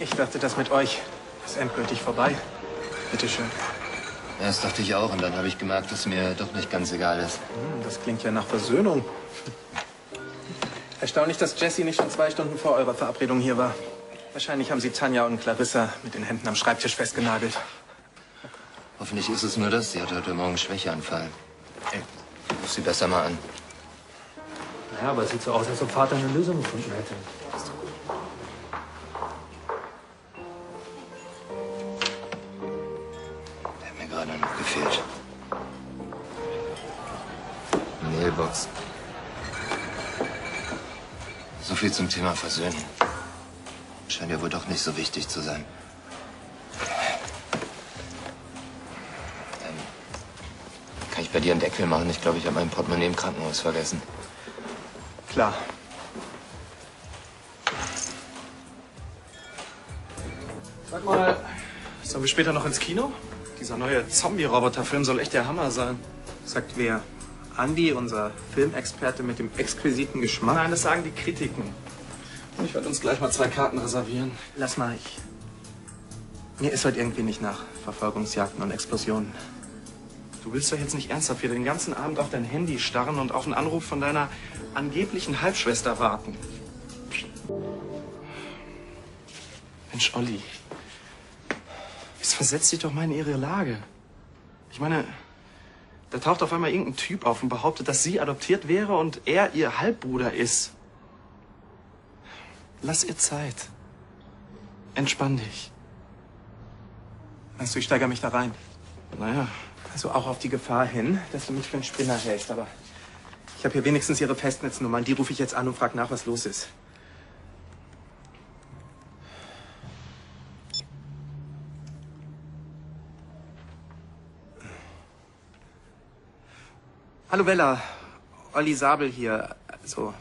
Ich dachte, das mit euch ist endgültig vorbei. Bitte schön. Ja, das dachte ich auch. Und dann habe ich gemerkt, dass mir doch nicht ganz egal ist. Hm, das klingt ja nach Versöhnung. Erstaunlich, dass Jessie nicht schon zwei Stunden vor eurer Verabredung hier war. Wahrscheinlich haben sie Tanja und Clarissa mit den Händen am Schreibtisch festgenagelt. Hoffentlich ist es nur das. Sie hat heute Morgen einen Schwächeanfall. Ey, ruf sie besser mal an. Naja, aber es sieht so aus, als ob Vater eine Lösung gefunden hätte. Viel zum Thema Versöhnen. Scheint ja wohl doch nicht so wichtig zu sein. Ähm, kann ich bei dir einen Deckel machen? Ich glaube, ich habe mein Portemonnaie im Krankenhaus vergessen. Klar. Sag mal, sollen wir später noch ins Kino? Dieser neue Zombie-Roboter-Film soll echt der Hammer sein. Sagt wer? Andy, unser Filmexperte mit dem exquisiten Geschmack? Nein, das sagen die Kritiken. Und ich werde uns gleich mal zwei Karten reservieren. Lass mal, ich. Mir ist heute irgendwie nicht nach Verfolgungsjagden und Explosionen. Du willst doch jetzt nicht ernsthaft hier den ganzen Abend auf dein Handy starren und auf einen Anruf von deiner angeblichen Halbschwester warten. Mensch, Olli. Jetzt versetzt dich doch mal in ihre Lage. Ich meine, da taucht auf einmal irgendein Typ auf und behauptet, dass sie adoptiert wäre und er ihr Halbbruder ist. Lass ihr Zeit. Entspann dich. Weißt du, ich steigere mich da rein. Naja, also auch auf die Gefahr hin, dass du mich für einen Spinner hältst, aber ich habe hier wenigstens ihre Festnetznummer. Die rufe ich jetzt an und frage nach, was los ist. Hallo Bella, Olli Sabel hier. Also,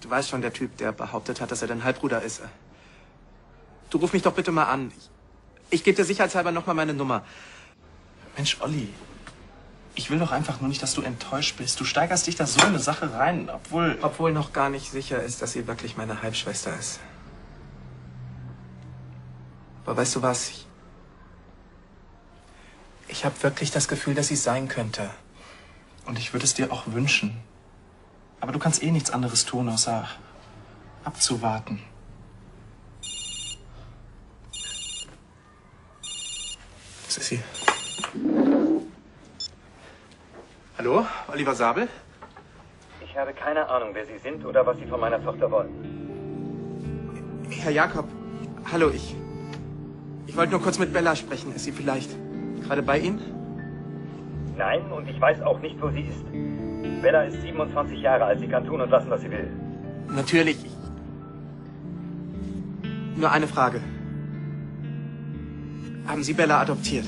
du weißt schon, der Typ, der behauptet hat, dass er dein Halbbruder ist. Du ruf mich doch bitte mal an. Ich, ich gebe dir sicherheitshalber nochmal meine Nummer. Mensch, Olli, ich will doch einfach nur nicht, dass du enttäuscht bist. Du steigerst dich da so in eine Sache rein, obwohl... Obwohl noch gar nicht sicher ist, dass sie wirklich meine Halbschwester ist. Aber weißt du was? Ich, ich habe wirklich das Gefühl, dass sie sein könnte. Und ich würde es dir auch wünschen. Aber du kannst eh nichts anderes tun, außer abzuwarten. Das ist sie. Hallo, Oliver Sabel? Ich habe keine Ahnung, wer Sie sind oder was Sie von meiner Tochter wollen. Herr Jakob, hallo, ich. Ich wollte nur kurz mit Bella sprechen. Ist sie vielleicht gerade bei Ihnen? Nein, und ich weiß auch nicht, wo sie ist. Bella ist 27 Jahre alt. Sie kann tun und lassen, was sie will. Natürlich. Nur eine Frage. Haben Sie Bella adoptiert?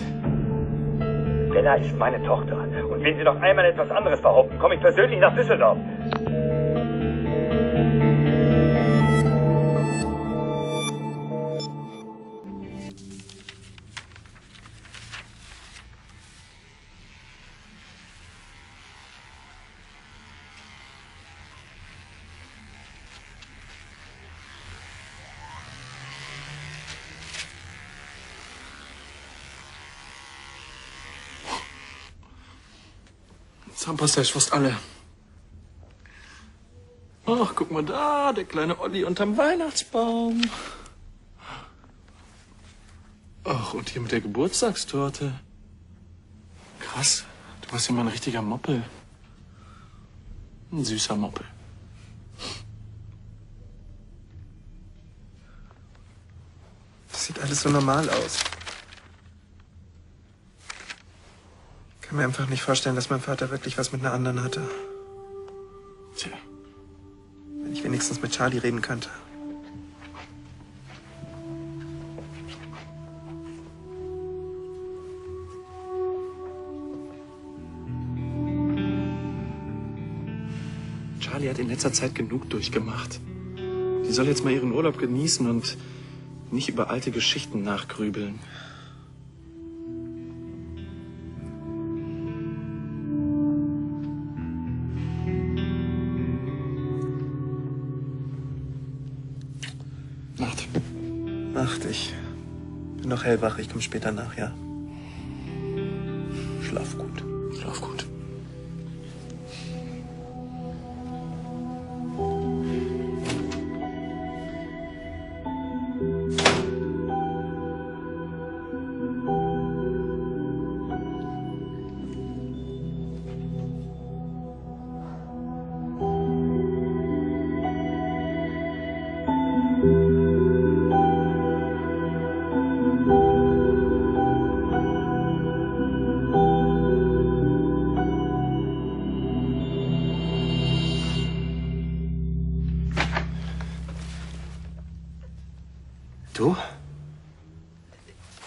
Bella ist meine Tochter. Und wenn Sie noch einmal etwas anderes behaupten, komme ich persönlich nach Düsseldorf. Zahnpasta fast alle. Ach, guck mal da, der kleine Olli unterm Weihnachtsbaum. Ach, und hier mit der Geburtstagstorte. Krass, du warst ja mal ein richtiger Moppel. Ein süßer Moppel. Das sieht alles so normal aus. Ich kann mir einfach nicht vorstellen, dass mein Vater wirklich was mit einer anderen hatte. Tja. Wenn ich wenigstens mit Charlie reden könnte. Charlie hat in letzter Zeit genug durchgemacht. Sie soll jetzt mal ihren Urlaub genießen und nicht über alte Geschichten nachgrübeln. Nacht. Nacht. Ich bin noch hellwach. Ich komme später nach, ja? Schlaf gut.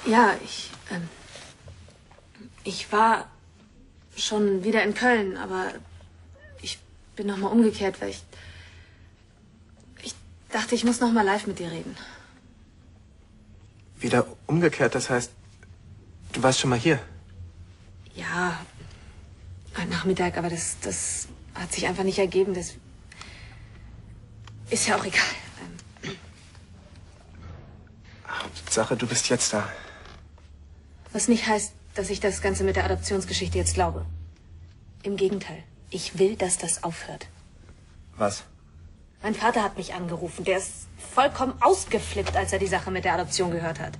Ja, ich. Ähm, ich war schon wieder in Köln, aber ich bin noch mal umgekehrt, weil ich. Ich dachte, ich muss noch mal live mit dir reden. Wieder umgekehrt, das heißt, du warst schon mal hier. Ja, heute Nachmittag, aber das, das hat sich einfach nicht ergeben. Das ist ja auch egal. Ähm, Hauptsache, du bist jetzt da. Was nicht heißt, dass ich das Ganze mit der Adoptionsgeschichte jetzt glaube. Im Gegenteil. Ich will, dass das aufhört. Was? Mein Vater hat mich angerufen. Der ist vollkommen ausgeflippt, als er die Sache mit der Adoption gehört hat.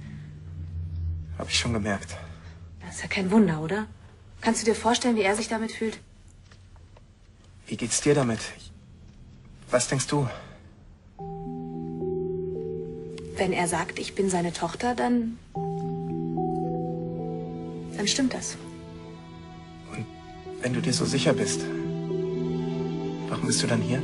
Hab ich schon gemerkt. Das ist ja kein Wunder, oder? Kannst du dir vorstellen, wie er sich damit fühlt? Wie geht's dir damit? Was denkst du? Wenn er sagt, ich bin seine Tochter, dann. Dann stimmt das. Wenn du dir so sicher bist, warum bist du dann hier?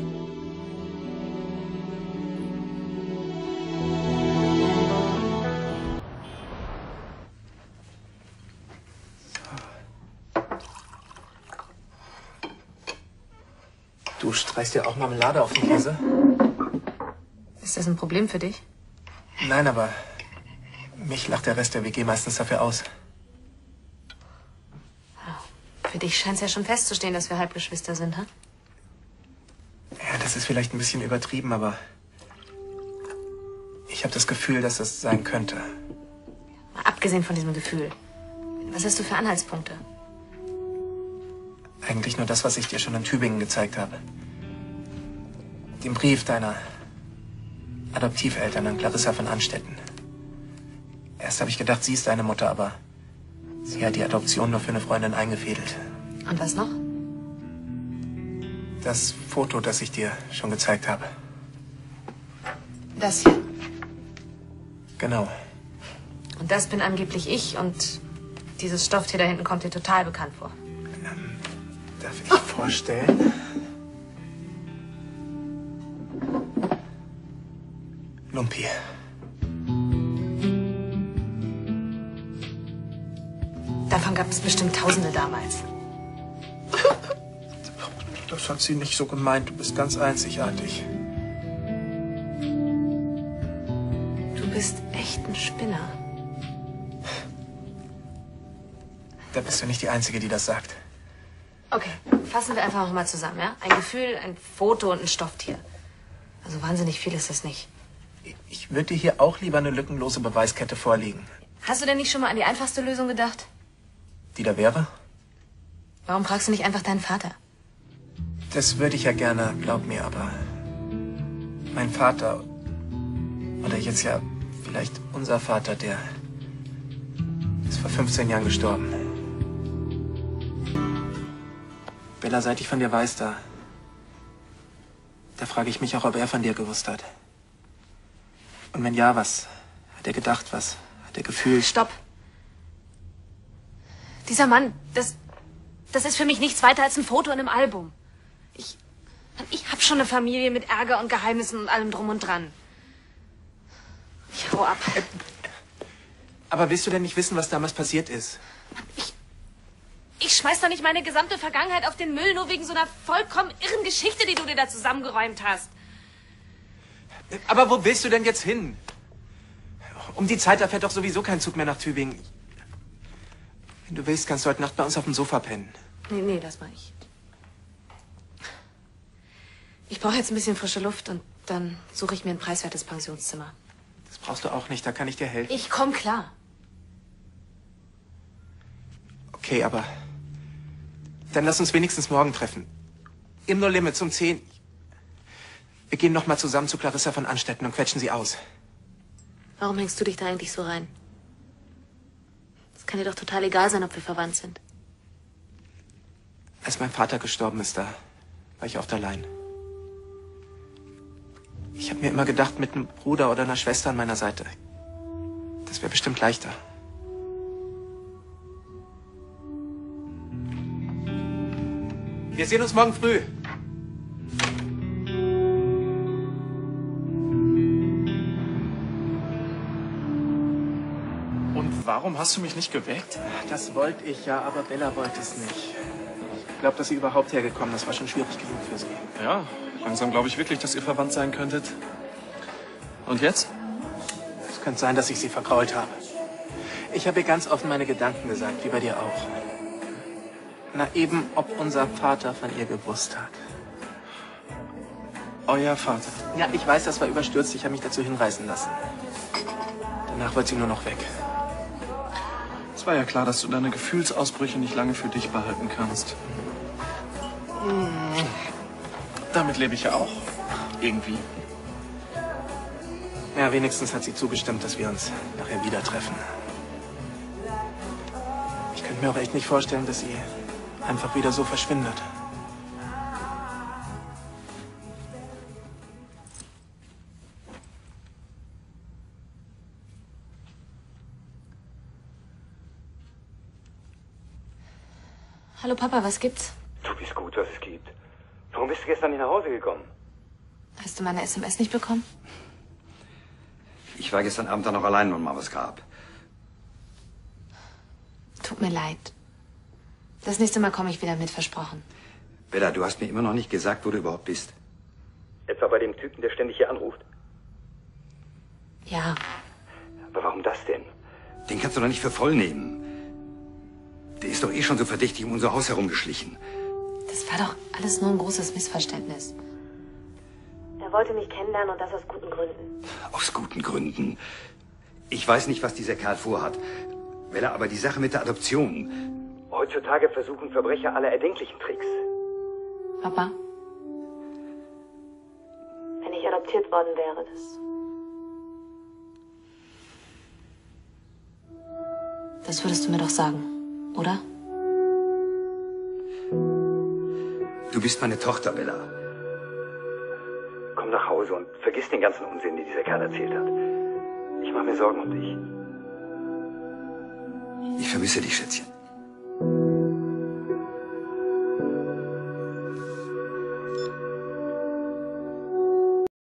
Du streichst dir auch Marmelade auf den Käse? Ist das ein Problem für dich? Nein, aber mich lacht der Rest der WG meistens dafür aus. Für dich scheint es ja schon festzustehen, dass wir Halbgeschwister sind, ha? Ja, das ist vielleicht ein bisschen übertrieben, aber ich habe das Gefühl, dass das sein könnte. Mal abgesehen von diesem Gefühl. Was hast du für Anhaltspunkte? Eigentlich nur das, was ich dir schon in Tübingen gezeigt habe. Den Brief deiner Adoptiveltern an Clarissa von Anstetten. Erst habe ich gedacht, sie ist deine Mutter, aber sie hat die Adoption nur für eine Freundin eingefädelt. Und was noch? Das Foto, das ich dir schon gezeigt habe. Das hier. Genau. Und das bin angeblich ich und dieses Stofftier da hinten kommt dir total bekannt vor. Darf ich vorstellen? Lumpi. Davon gab es bestimmt Tausende damals. Das hat sie nicht so gemeint. Du bist ganz einzigartig. Du bist echt ein Spinner. Da bist du nicht die Einzige, die das sagt. Okay, fassen wir einfach noch mal zusammen, ja? Ein Gefühl, ein Foto und ein Stofftier. Also wahnsinnig viel ist das nicht. Ich würde dir hier auch lieber eine lückenlose Beweiskette vorlegen. Hast du denn nicht schon mal an die einfachste Lösung gedacht? Die da wäre? Warum fragst du nicht einfach deinen Vater? Das würde ich ja gerne, glaub mir, aber mein Vater oder jetzt ja vielleicht unser Vater, der ist vor 15 Jahren gestorben. Bella, seit ich von dir weiß, da da frage ich mich auch, ob er von dir gewusst hat. Und wenn ja, was hat er gedacht, was hat er gefühlt? Stopp. Dieser Mann, das, das ist für mich nichts weiter als ein Foto in einem Album. Ich, ich hab schon eine Familie mit Ärger und Geheimnissen und allem drum und dran. Ich hau ab. Aber willst du denn nicht wissen, was damals passiert ist? Ich schmeiß doch nicht meine gesamte Vergangenheit auf den Müll, nur wegen so einer vollkommen irren Geschichte, die du dir da zusammengeräumt hast. Aber wo willst du denn jetzt hin? Um die Zeit, da fährt doch sowieso kein Zug mehr nach Tübingen. Wenn du willst, kannst du heute Nacht bei uns auf dem Sofa pennen. Nee, nee, das mach ich. Ich brauche jetzt ein bisschen frische Luft und dann suche ich mir ein preiswertes Pensionszimmer. Das Brauchst du auch nicht, da kann ich dir helfen. Ich komm klar. Okay, aber dann lass uns wenigstens morgen treffen. Im No Limit um 10. Wir gehen noch mal zusammen zu Clarissa von Anstetten und quetschen sie aus. Warum hängst du dich da eigentlich so rein? Es kann dir doch total egal sein, ob wir verwandt sind. Als mein Vater gestorben ist, da war ich oft allein. Ich habe mir immer gedacht, mit einem Bruder oder einer Schwester an meiner Seite, das wäre bestimmt leichter. Wir sehen uns morgen früh. Warum hast du mich nicht geweckt? Das wollte ich ja, aber Bella wollte es nicht. Ich glaube, dass sie überhaupt hergekommen ist, war schon schwierig genug für sie. Ja, langsam glaube ich wirklich, dass ihr verwandt sein könntet. Und jetzt? Es könnte sein, dass ich sie vergrault habe. Ich habe ihr ganz offen meine Gedanken gesagt, wie bei dir auch. Na eben, ob unser Vater von ihr gewusst hat. Euer Vater. Ja, ich weiß, das war überstürzt. Ich habe mich dazu hinreißen lassen. Danach wollte sie nur noch weg. Es war ja klar, dass du deine Gefühlsausbrüche nicht lange für dich behalten kannst. Damit lebe ich ja auch. Irgendwie. Ja, wenigstens hat sie zugestimmt, dass wir uns nachher wieder treffen. Ich könnte mir auch echt nicht vorstellen, dass sie einfach wieder so verschwindet. Papa, was gibt's? Du bist gut, was es gibt. Warum bist du gestern nicht nach Hause gekommen? Hast du meine SMS nicht bekommen? Ich war gestern Abend dann noch allein und Mamas Grab. Tut mir leid. Das nächste Mal komme ich wieder mit, versprochen. Bella, du hast mir immer noch nicht gesagt, wo du überhaupt bist. Etwa bei dem Typen, der ständig hier anruft. Ja, Aber warum das denn? Den kannst du doch nicht für voll nehmen. Der ist doch eh schon so verdächtig um unser Haus herumgeschlichen. das war doch alles nur ein großes Missverständnis. Er wollte mich kennenlernen und das aus guten Gründen. Aus guten Gründen. Ich weiß nicht, was dieser Kerl vorhat. Bella, aber die Sache mit der Adoption. Heutzutage versuchen Verbrecher alle erdenklichen Tricks. Papa? Wenn ich adoptiert worden wäre, das. Das würdest du mir doch sagen, oder? Du bist meine Tochter, Bella. Komm nach Hause und vergiss den ganzen Unsinn, den dieser Kerl erzählt hat. Ich mache mir Sorgen um dich. Ich vermisse dich, Schätzchen.